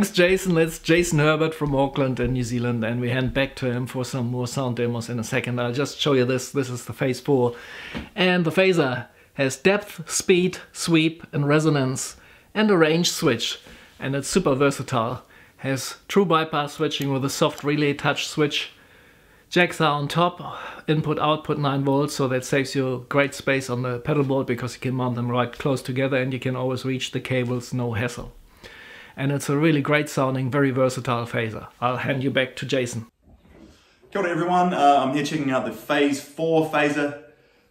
Thanks, Jason. It's Jason Herbert from Auckland in New Zealand, and we hand back to him for some more sound demos in a second. I'll just show you this. This is the Phase 4. And the phaser has depth, speed, sweep, and resonance, and a range switch. And it's super versatile. Has true bypass switching with a soft relay touch switch. Jacks are on top, input output 9 volts, so that saves you great space on the pedal board because you can mount them right close together and you can always reach the cables, no hassle and it's a really great sounding, very versatile phaser. I'll hand you back to Jason. Kia ora everyone, uh, I'm here checking out the Phase 4 phaser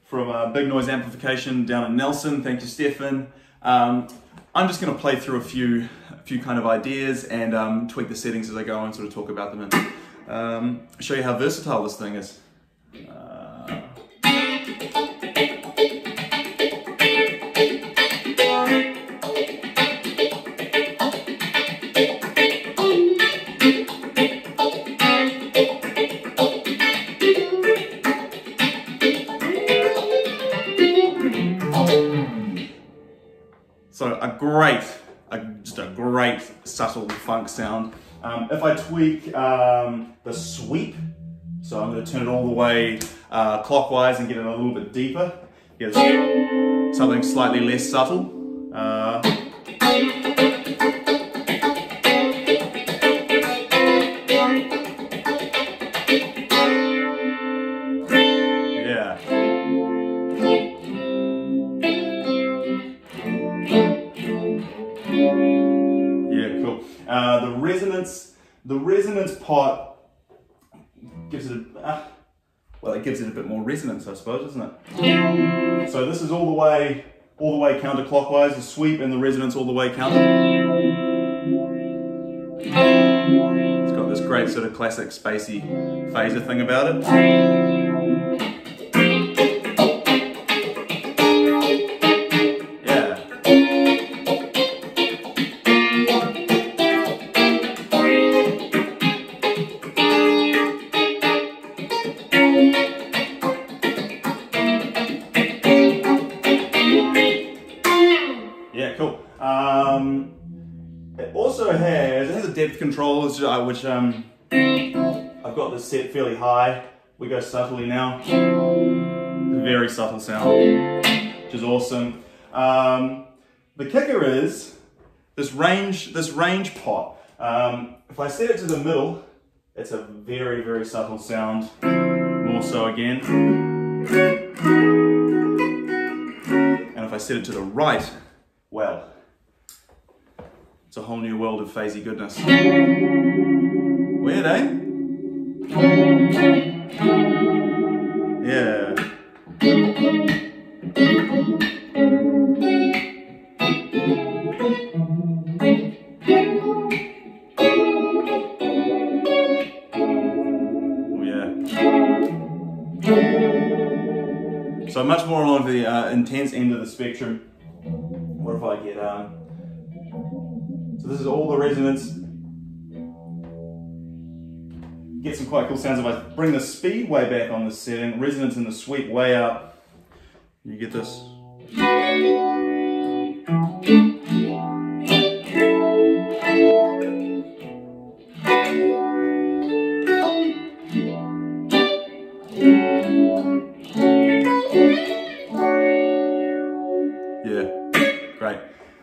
from uh, Big Noise Amplification down in Nelson. Thank you, Stefan. Um, I'm just going to play through a few, a few kind of ideas and um, tweak the settings as I go and sort of talk about them and um, show you how versatile this thing is. Great, a, just a great subtle funk sound. Um, if I tweak um, the sweep, so I'm going to turn it all the way uh, clockwise and get it a little bit deeper, get something slightly less subtle. The resonance part gives it, a, uh, well, it gives it a bit more resonance, I suppose, doesn't it? So this is all the way, all the way counterclockwise, the sweep and the resonance all the way counter. It's got this great sort of classic spacey phaser thing about it. Depth control, uh, which um, I've got this set fairly high. We go subtly now. Very subtle sound, which is awesome. Um, the kicker is this range, this range pot. Um, if I set it to the middle, it's a very, very subtle sound. More so again. And if I set it to the right, it's a whole new world of phasey goodness. Weird, eh? Yeah. Oh, yeah. So much more along the uh, intense end of the spectrum. What if I get um, this is all the resonance. Get some quite cool sounds if I bring the speed way back on this setting, resonance in the sweep way up. You get this. Yeah, great.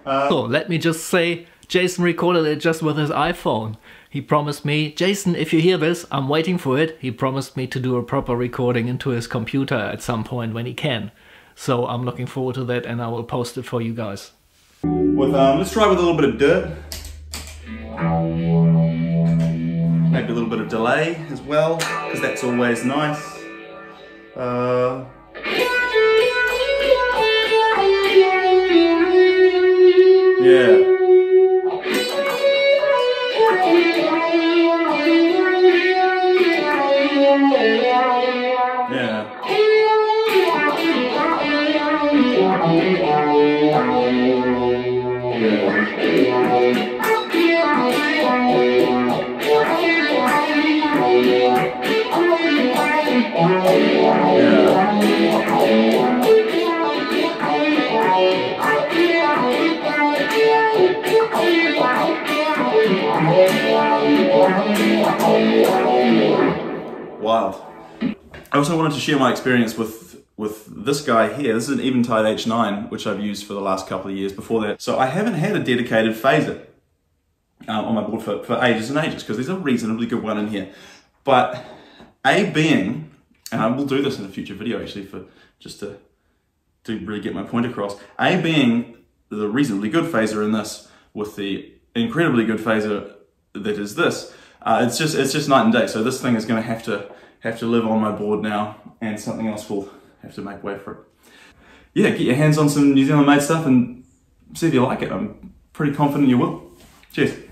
Uh, so let me just say Jason recorded it just with his iPhone. He promised me, Jason, if you hear this, I'm waiting for it. He promised me to do a proper recording into his computer at some point when he can. So I'm looking forward to that and I will post it for you guys. With um, Let's try with a little bit of dirt. Maybe a little bit of delay as well, because that's always nice. Uh, wild. I also wanted to share my experience with with this guy here. This is an Eventide H9, which I've used for the last couple of years before that. So I haven't had a dedicated phaser um, on my board for, for ages and ages because there's a reasonably good one in here. But A being, and I will do this in a future video actually for just to, to really get my point across. A being the reasonably good phaser in this with the incredibly good phaser that is this. Uh, it's just it's just night and day. So this thing is going to have to have to live on my board now, and something else will have to make way for it. Yeah, get your hands on some New Zealand made stuff and see if you like it. I'm pretty confident you will. Cheers.